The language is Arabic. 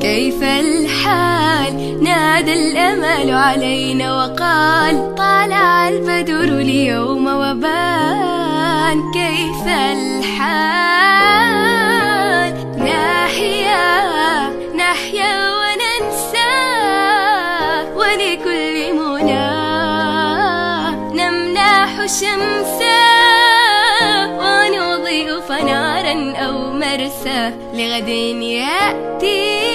كيف الحال؟ نادى الأمل علينا وقال طالع البدر اليوم وبان. كيف الحال؟ نحيا نحيا وننسى ولكل منى نمنح شمسا ونضيء فنارا أو مرسى. لغد يأتي